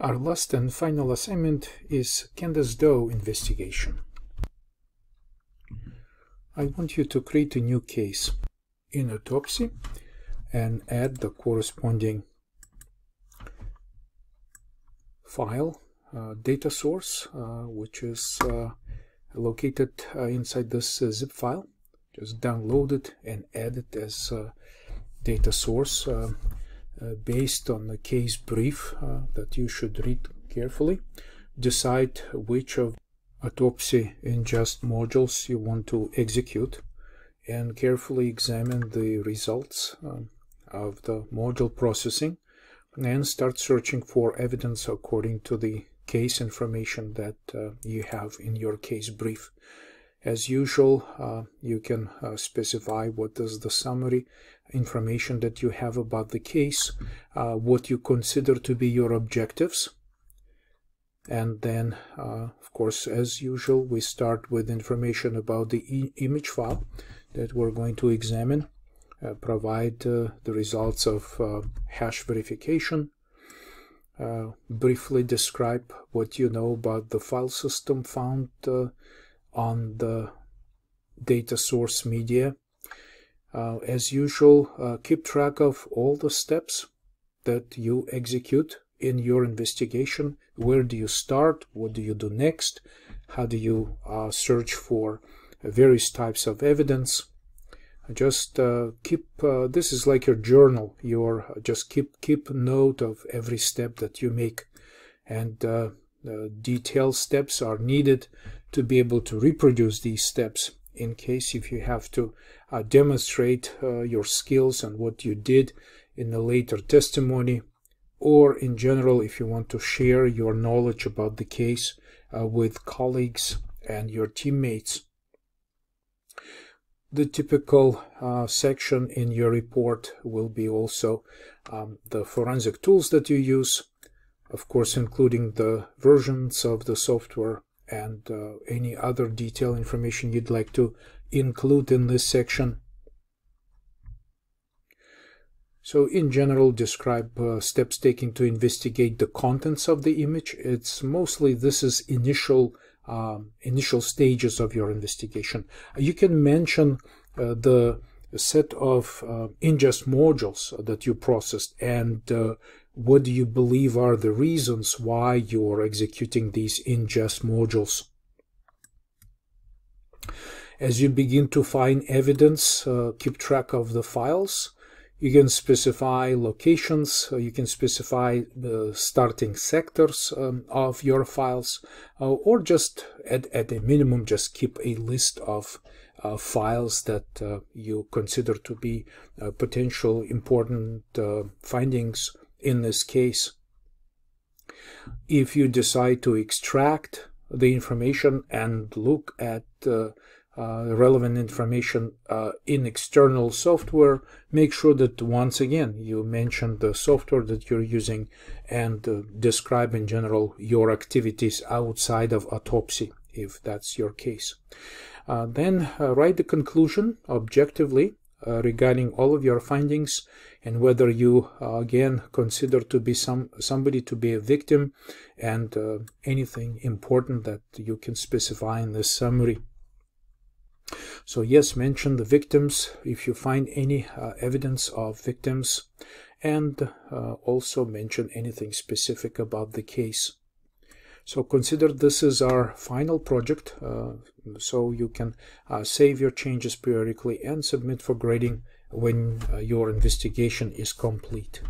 Our last and final assignment is Candace Doe investigation. I want you to create a new case in autopsy and add the corresponding file uh, data source uh, which is uh, located uh, inside this uh, zip file just download it and add it as data source uh, based on the case brief that you should read carefully decide which of autopsy ingest modules you want to execute and carefully examine the results um, of the module processing and start searching for evidence according to the case information that uh, you have in your case brief. As usual, uh, you can uh, specify what is the summary information that you have about the case, uh, what you consider to be your objectives, and then, uh, of course, as usual, we start with information about the e image file that we're going to examine, uh, provide uh, the results of hash verification, briefly describe what you know about the file system found on the data source media. Uh, as usual, keep track of all the steps that you execute in your investigation. Where do you start? What do you do next? How do you uh, search for various types of evidence? Just uh, keep, uh, this is like your journal. Your just keep keep note of every step that you make, and uh, detailed steps are needed to be able to reproduce these steps in case if you have to uh, demonstrate uh, your skills and what you did in a later testimony or in general if you want to share your knowledge about the case uh, with colleagues and your teammates. The typical uh, section in your report will be also um, the forensic tools that you use, of course including the versions of the software and uh, any other detailed information you'd like to include in this section. So in general, describe uh, steps taken to investigate the contents of the image. It's mostly, this is initial um, initial stages of your investigation. You can mention uh, the set of uh, ingest modules that you processed and uh, what do you believe are the reasons why you're executing these ingest modules. As you begin to find evidence, uh, keep track of the files you can specify locations, uh, you can specify the starting sectors um, of your files, uh, or just at, at a minimum, just keep a list of uh, files that uh, you consider to be uh, potential important uh, findings in this case. If you decide to extract the information and look at uh, relevant information uh, in external software, make sure that once again you mention the software that you're using and uh, describe in general your activities outside of autopsy, if that's your case. Uh, then uh, write the conclusion objectively uh, regarding all of your findings and whether you again consider to be some somebody to be a victim and anything important that you can specify in this summary so yes, mention the victims if you find any uh, evidence of victims and uh, also mention anything specific about the case. So consider this is our final project, uh, so you can uh, save your changes periodically and submit for grading when uh, your investigation is complete.